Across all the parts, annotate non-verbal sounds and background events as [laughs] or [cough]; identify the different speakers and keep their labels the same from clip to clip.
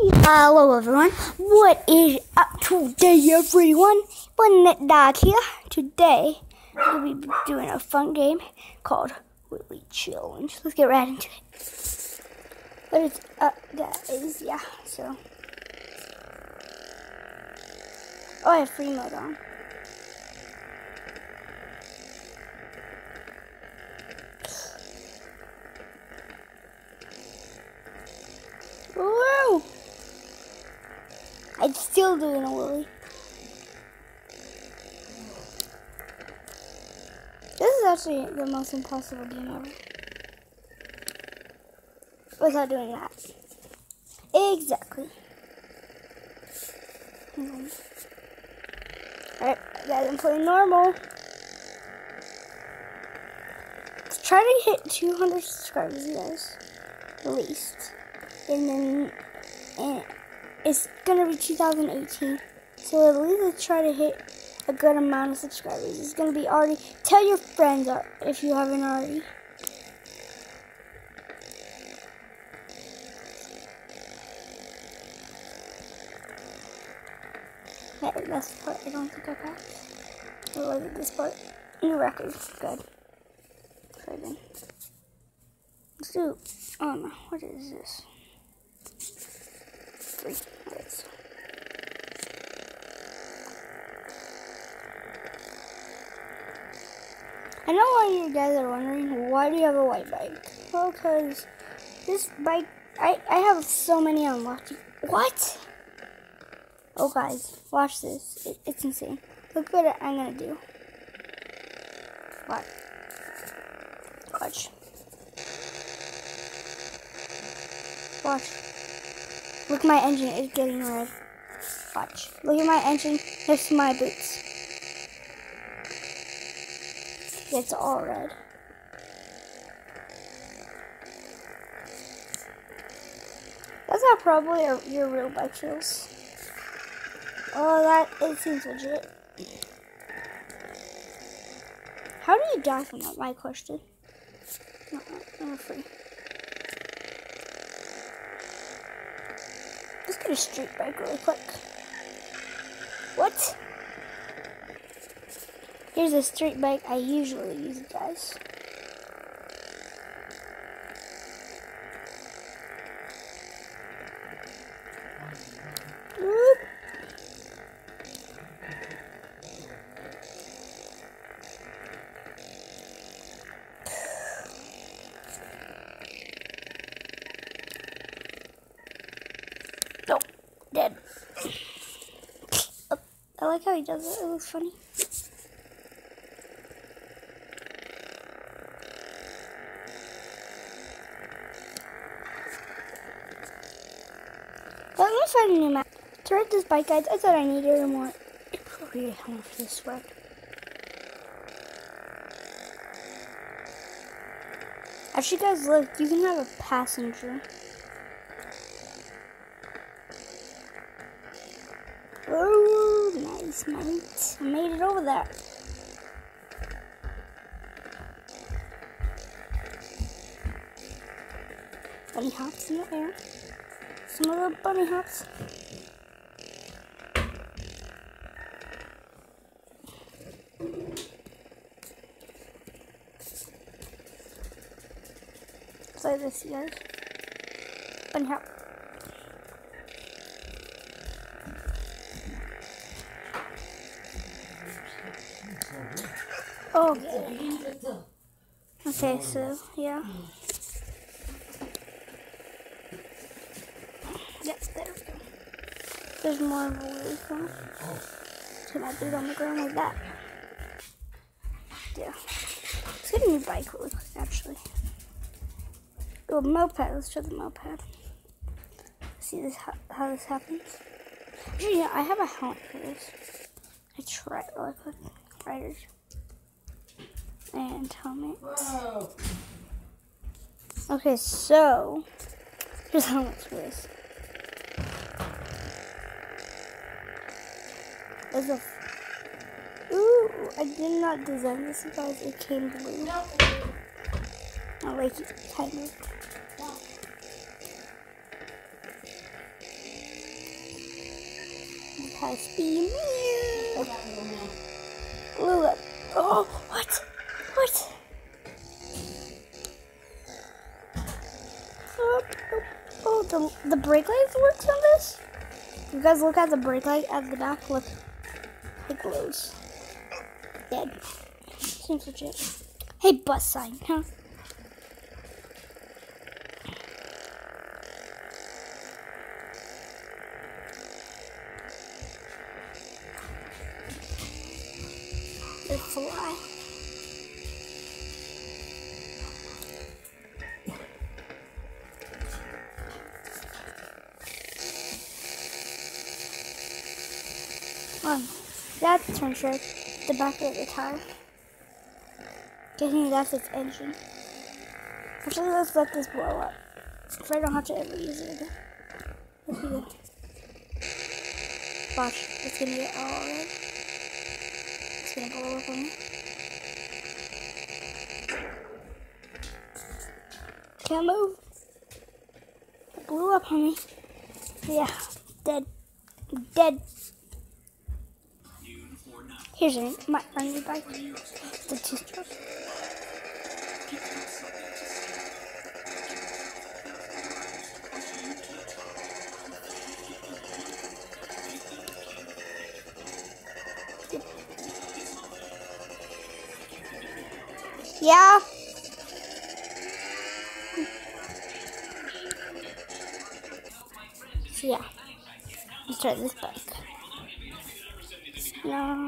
Speaker 1: Uh, hello everyone, what is up today everyone? Bonnet Dog here. Today, we'll be doing a fun game called Wheelie Challenge. Let's get right into it. But it's up guys, yeah, so. Oh, I have free mode on. Woo! I'm still doing a wheelie. This is actually the most impossible game ever. Without doing that. Exactly. Hmm. Alright, guys, I'm playing normal. Let's try to hit 200 subscribers, guys. At least. And then and it's gonna be 2018. So at least try to hit a good amount of subscribers. It's gonna be already. Tell your friends if you haven't already. Yeah, that's the part I don't think I passed. Or was it this part? New record. Good. Try again. Let's do. No, what is this? I know why you guys are wondering why do you have a white bike? Well, because this bike, I, I have so many unlocked. What? Oh, guys, watch this. It, it's insane. Look what I'm gonna do. Watch. Watch. Watch. Look, my engine is getting red. Watch. Look at my engine next to my boots. It's all red. That's not probably a, your real bike. Oh, that it seems legit. How do you die from that? My question. Free. A street bike really quick. What? Here's a street bike I usually use, guys. Whoop. Nope, dead. Oh, I like how he does it. It looks funny. Well, let me find a new map. To ride this bike, guys, I thought I needed a more appropriate helmet for this ride. Actually, guys, look, you can have a passenger. Mate. I made it over there. Bunny hops in the air. Some little bunny hops. Play this, guys. Bunny hop. Okay. Okay, so yeah. Yep, there. There's more of a phone. Can I do it on the ground like that? Yeah. Let's get a new bike really quick, actually. Oh, moped. Let's try the moped. See this how, how this happens. Actually, yeah, I have a helmet for this. I try it really quick. Riders and helmet. Okay, so here's how much this. There's a ooh, I did not design this, you guys. It came blue. Oh, like kind of.
Speaker 2: high speed. Look. Oh, what? What? The, brake lights works on this? You guys look at the brake light at the back. Look. It glows. Dead. Seems legit. Hey, bus sign, huh? Shirt, the back of the tire. Guessing that's its engine. Actually, let's let this blow up. If I don't have to ever use it again. Let's see. Watch, it's gonna get all. It's gonna blow up on me. Can't move. It blew up on me. Yeah, dead. Dead. Here's a, my friendly bike. The two. Yeah. So yeah, let's try this bike. No,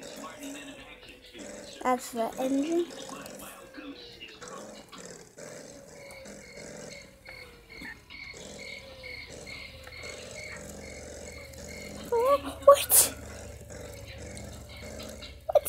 Speaker 1: smarty men of action students.
Speaker 2: That's the engine.
Speaker 1: My wild goose is cooked.
Speaker 2: Oh, what? What?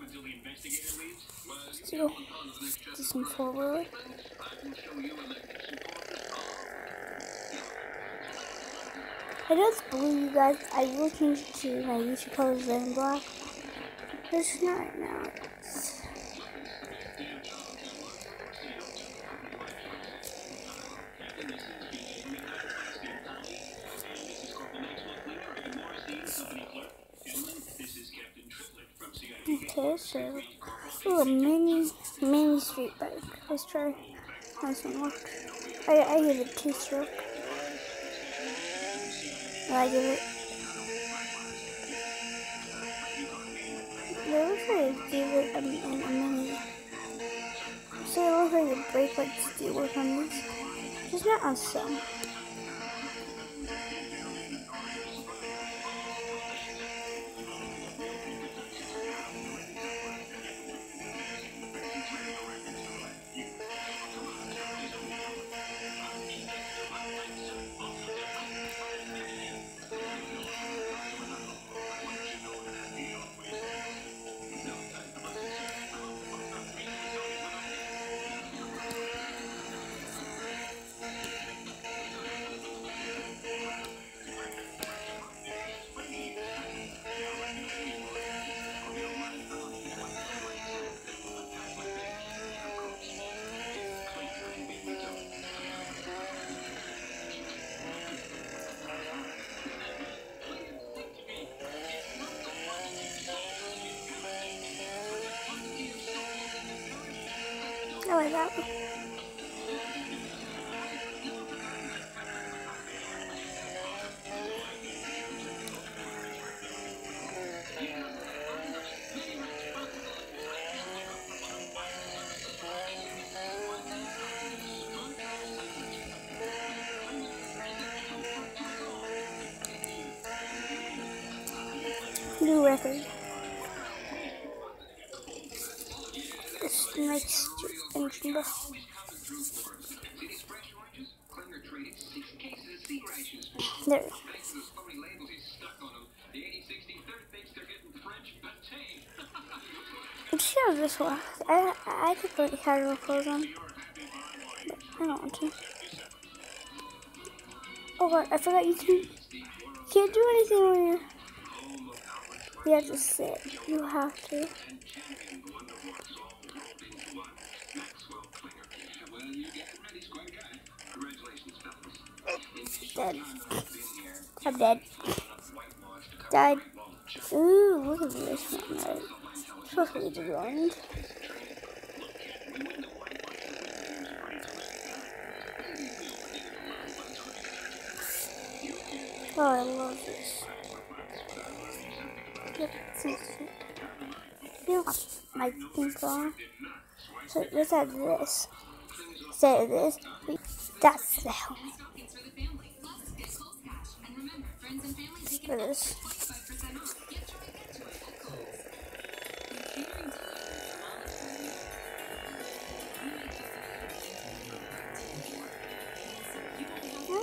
Speaker 1: him until the investigator leaves? Well,
Speaker 2: Let's do, some four wheeler.
Speaker 1: I
Speaker 2: just blue, you guys. I will change to my YouTube colors in black. It's not right now. Okay, so ooh, a mini mini street bike. Let's try this one works. I I give it two stroke. I give it. It looks like I gave it a, a, a mini. So it looks like the brake lights do work on these. Just not on some. I that. New record.
Speaker 1: Of sea rations.
Speaker 2: There.
Speaker 1: Thanks to those phony labels he's stuck on them, the 8060 third thinks they're getting French pâté.
Speaker 2: Let's see this works. I I could put casual clothes on, but I don't want to. Oh God, I forgot you can can't do anything when you're. You have to sit. You have to. Dead. I'm dead. Died. Ooh, look at this one. Supposed to be the. Oh, I love this. Feel my pink on. So let's add this. Of this, that's the helmet I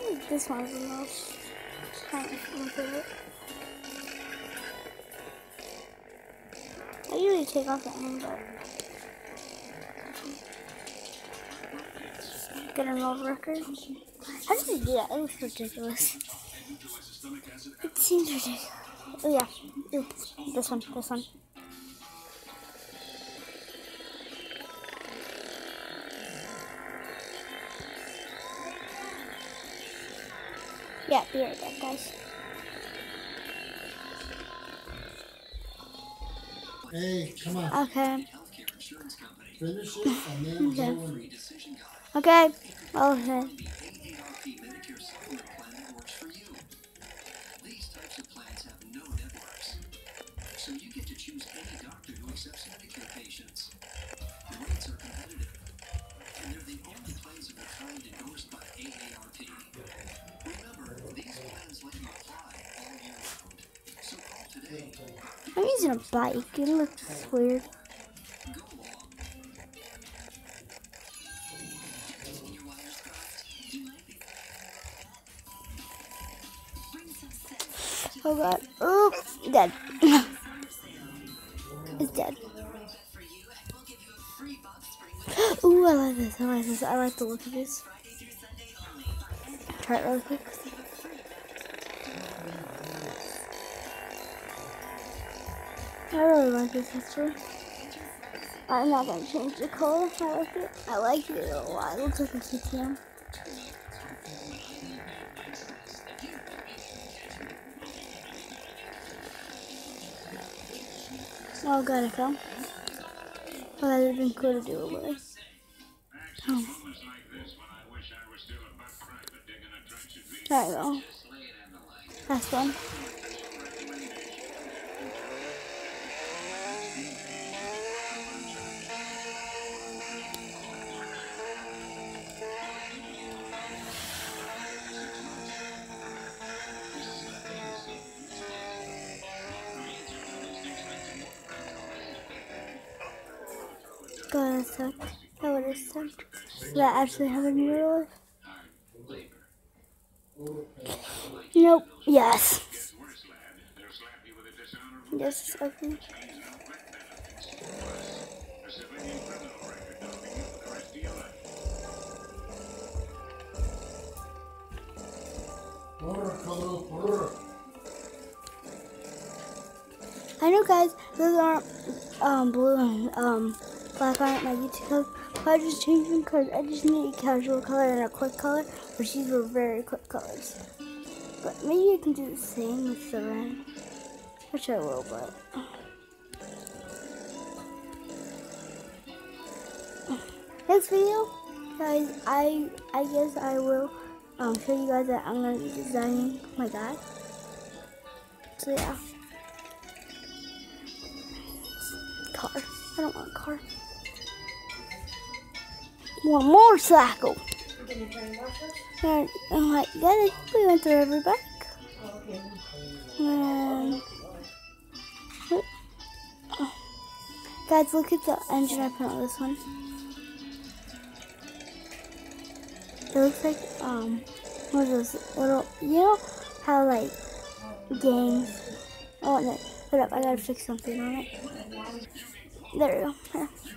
Speaker 2: think this one's the most kind of my favorite. I usually take off the end, but get an old record. How did they do that? It was ridiculous. Seems ridiculous. Oh yeah, Ooh, this one, this one. Yeah, be right back, guys.
Speaker 3: Hey, come on,
Speaker 2: Okay,
Speaker 3: finish it and then and
Speaker 2: okay, okay. Using a bike. It looks weird. Oh god. Oh, dead. [laughs] it's dead. Ooh, I like this. I like this. I like the look of this. Try it really quick. I really like this actually. I'm not gonna change the color. I like it. I like it a lot. It looks like a KTM. Oh I fell. Oh, that would have been cool to do away. Oh,
Speaker 4: when I wish I was
Speaker 2: sucked. That would have sucked. Did that actually happen in real life? Nope. Yes.
Speaker 3: Brr, color, brr.
Speaker 2: I know, guys. Those aren't um blue and um black aren't my YouTube colors. But I just changed them because I just need a casual color and a quick color, which these were very quick colors. But maybe I can do the same with the red, which I will. But
Speaker 1: next video, guys, I I guess I will um, show you guys that I'm gonna be designing my guy. So yeah, car. I don't want a car. One motorcycle. And I'm like, guys, we went through every bike. And oh. guys, look at the engine I put on this one. It looks like um, what are those little? You know how like games. Oh no, hold up! I gotta fix something on it. There we go. [laughs]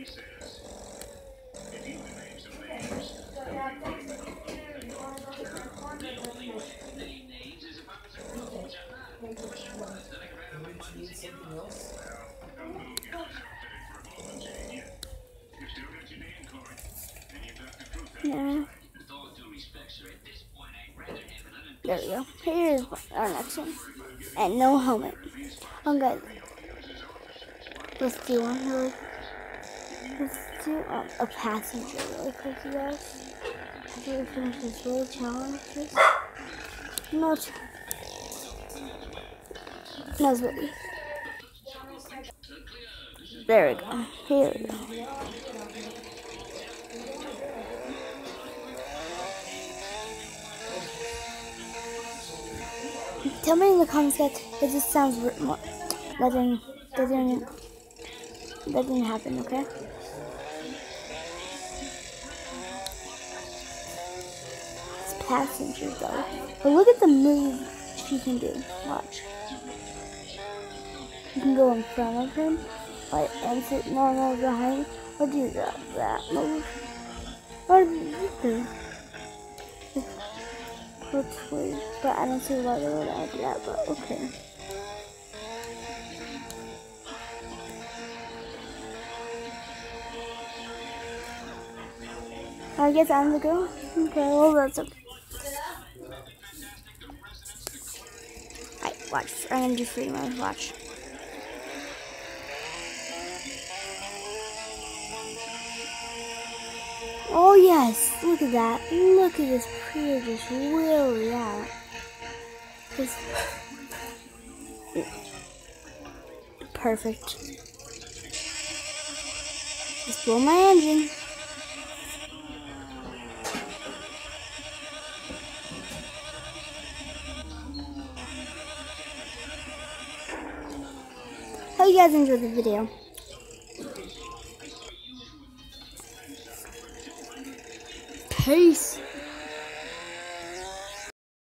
Speaker 2: unimpeached
Speaker 1: there we go. Here's our next one. And no helmet. Oh, guys. Let's do one really. Let's do um, a passenger really quick, you guys. After we finish this little challenge. Just, no, ch- no, it's really. There we go. Here we go. Tell me in the comments guys if this sounds more that didn't that didn't that didn't happen, okay? Passenger though. But look at the move she can do. Watch. You can go in front of him, like sit normal behind, or do that that move. Or do Looks weird, but I don't see why they would add that, but okay. I guess I'm the girl? Okay, well that's okay. Watch. I'm gonna do free mode, watch. Oh yes, look at that. Look at this pretty just really out. Just perfect. Just blow my engine. Guys enjoyed the video. Peace.